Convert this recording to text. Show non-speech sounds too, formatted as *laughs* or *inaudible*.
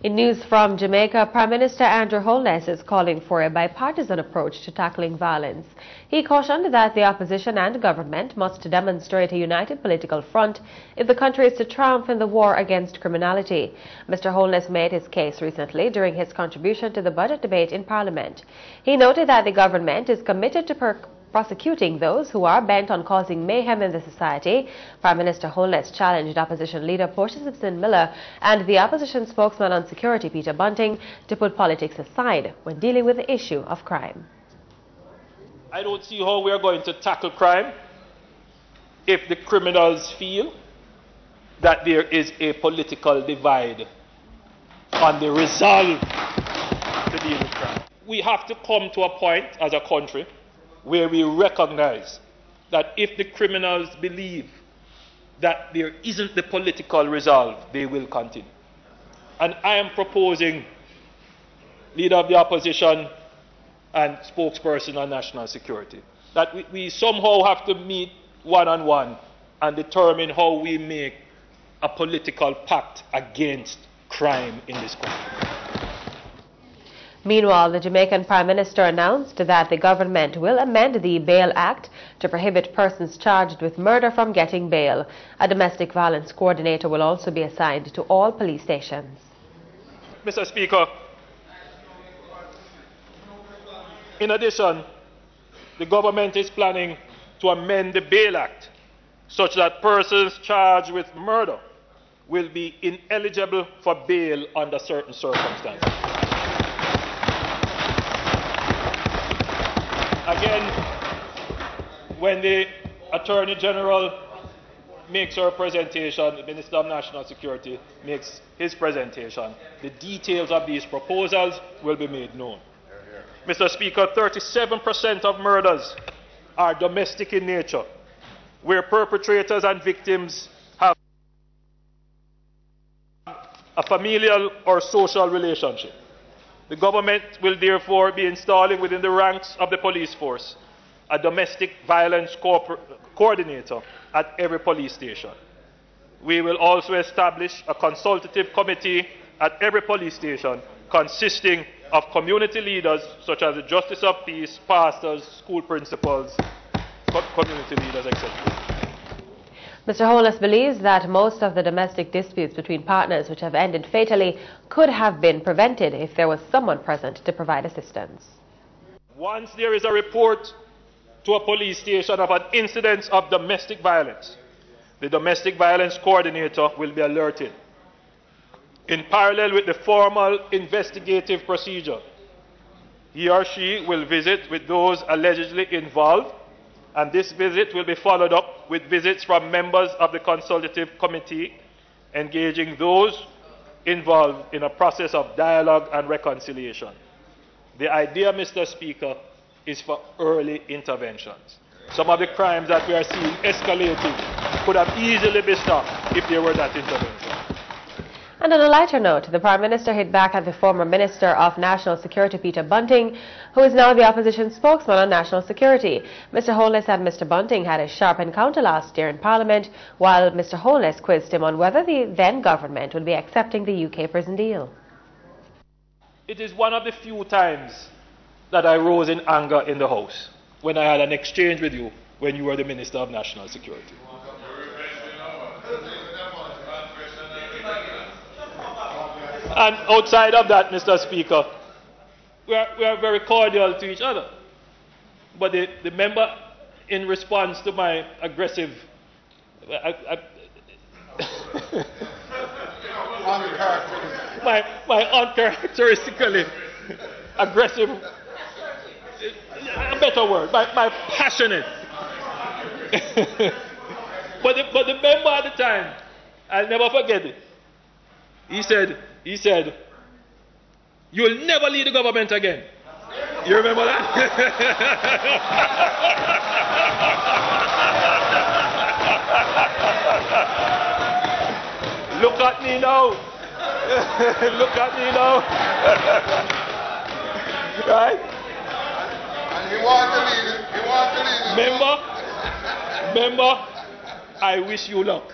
In news from Jamaica, Prime Minister Andrew Holness is calling for a bipartisan approach to tackling violence. He cautioned that the opposition and government must demonstrate a united political front if the country is to triumph in the war against criminality. Mr. Holness made his case recently during his contribution to the budget debate in Parliament. He noted that the government is committed to prosecuting those who are bent on causing mayhem in the society. Prime Minister Holness challenged opposition leader Portia Simpson Miller and the opposition spokesman on security Peter Bunting to put politics aside when dealing with the issue of crime. I don't see how we are going to tackle crime if the criminals feel that there is a political divide on the resolve to deal with crime. We have to come to a point as a country where we recognize that if the criminals believe that there isn't the political resolve, they will continue. And I am proposing, leader of the opposition and spokesperson on national security, that we, we somehow have to meet one on one and determine how we make a political pact against crime in this country. Meanwhile, the Jamaican Prime Minister announced that the government will amend the Bail Act to prohibit persons charged with murder from getting bail. A domestic violence coordinator will also be assigned to all police stations. Mr. Speaker, in addition, the government is planning to amend the Bail Act such that persons charged with murder will be ineligible for bail under certain circumstances. Again, when the Attorney General makes her presentation, the Minister of National Security makes his presentation, the details of these proposals will be made known. Mr. Speaker, 37% of murders are domestic in nature, where perpetrators and victims have a familial or social relationship. The government will therefore be installing within the ranks of the police force a domestic violence coordinator at every police station. We will also establish a consultative committee at every police station consisting of community leaders such as the Justice of Peace, pastors, school principals, community leaders, etc. Mr. Holness believes that most of the domestic disputes between partners which have ended fatally could have been prevented if there was someone present to provide assistance. Once there is a report to a police station of an incident of domestic violence, the domestic violence coordinator will be alerted. In parallel with the formal investigative procedure, he or she will visit with those allegedly involved and this visit will be followed up with visits from members of the consultative committee, engaging those involved in a process of dialogue and reconciliation. The idea, Mr. Speaker, is for early interventions. Some of the crimes that we are seeing escalating could have easily been stopped if there were that intervention. And on a lighter note, the Prime Minister hit back at the former Minister of National Security, Peter Bunting, who is now the opposition spokesman on national security. Mr. Holness and Mr. Bunting had a sharp encounter last year in Parliament, while Mr. Holness quizzed him on whether the then government would be accepting the UK prison deal. It is one of the few times that I rose in anger in the House when I had an exchange with you when you were the Minister of National Security. And outside of that, Mr. Speaker, we are, we are very cordial to each other. But the, the member, in response to my aggressive. I, uh, I, uh, *laughs* my, my uncharacteristically aggressive, a better word, my, my passionate. *laughs* but, the, but the member at the time, I'll never forget it. He said, he said, You'll never lead the government again. You remember that? *laughs* Look at me now. *laughs* Look at me now. *laughs* right? And he wants to lead it. He wants to lead it. Remember? Remember? I wish you luck.